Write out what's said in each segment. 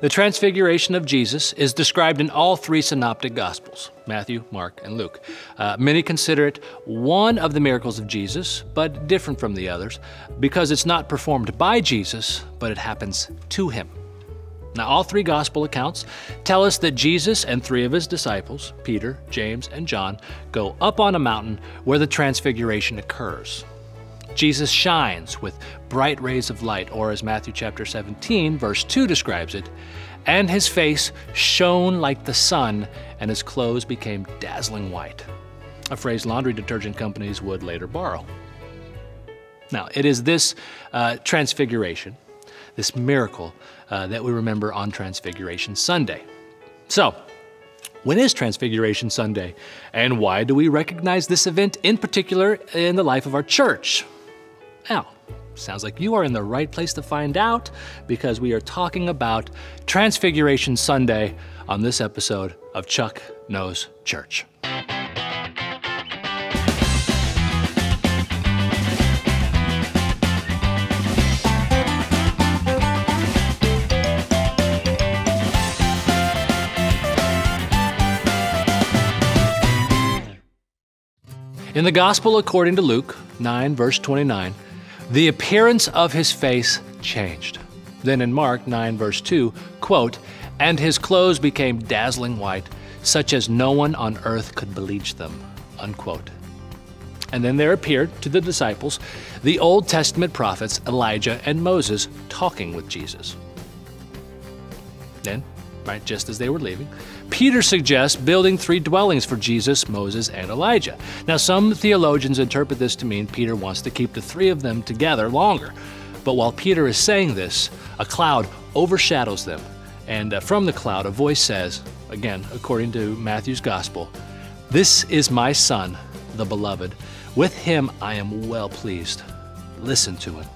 The transfiguration of Jesus is described in all three synoptic gospels Matthew, Mark, and Luke. Uh, many consider it one of the miracles of Jesus, but different from the others, because it's not performed by Jesus, but it happens to him. Now, all three gospel accounts tell us that Jesus and three of his disciples, Peter, James, and John, go up on a mountain where the transfiguration occurs. Jesus shines with bright rays of light, or as Matthew chapter 17, verse 2 describes it, and his face shone like the sun, and his clothes became dazzling white. A phrase laundry detergent companies would later borrow. Now, it is this uh, transfiguration, this miracle, uh, that we remember on Transfiguration Sunday. So, when is Transfiguration Sunday? And why do we recognize this event in particular in the life of our church? Now, sounds like you are in the right place to find out because we are talking about Transfiguration Sunday on this episode of Chuck Knows Church. In the Gospel according to Luke 9, verse 29, the appearance of his face changed. Then in Mark 9, verse 2, quote, and his clothes became dazzling white, such as no one on earth could bleach them, unquote. And then there appeared to the disciples the Old Testament prophets Elijah and Moses talking with Jesus. Then, right, just as they were leaving, Peter suggests building three dwellings for Jesus, Moses, and Elijah. Now, some theologians interpret this to mean Peter wants to keep the three of them together longer. But while Peter is saying this, a cloud overshadows them. And uh, from the cloud, a voice says, again, according to Matthew's gospel, This is my Son, the beloved. With him I am well pleased. Listen to him.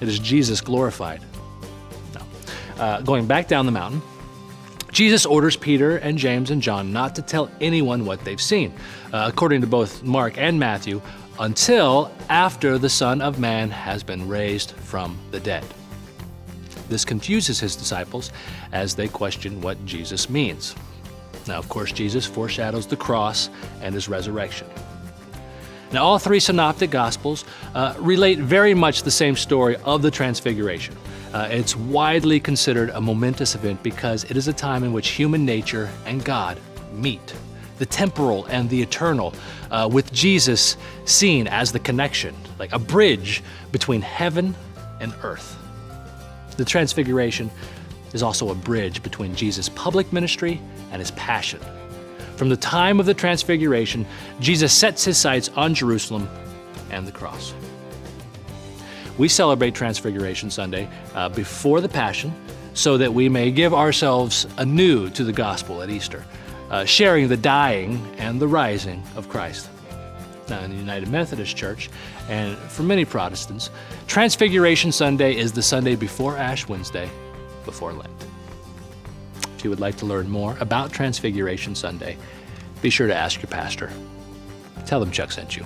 It is Jesus glorified. Uh, going back down the mountain, Jesus orders Peter and James and John not to tell anyone what they've seen, uh, according to both Mark and Matthew, until after the Son of Man has been raised from the dead. This confuses his disciples as they question what Jesus means. Now, of course, Jesus foreshadows the cross and his resurrection. Now, all three synoptic gospels uh, relate very much the same story of the Transfiguration. Uh, it's widely considered a momentous event because it is a time in which human nature and God meet. The temporal and the eternal, uh, with Jesus seen as the connection, like a bridge between heaven and earth. The Transfiguration is also a bridge between Jesus' public ministry and his passion. From the time of the Transfiguration, Jesus sets his sights on Jerusalem and the cross. We celebrate Transfiguration Sunday uh, before the Passion so that we may give ourselves anew to the gospel at Easter, uh, sharing the dying and the rising of Christ. Now, in the United Methodist Church, and for many Protestants, Transfiguration Sunday is the Sunday before Ash Wednesday, before Lent. If you would like to learn more about Transfiguration Sunday, be sure to ask your pastor. Tell them Chuck sent you.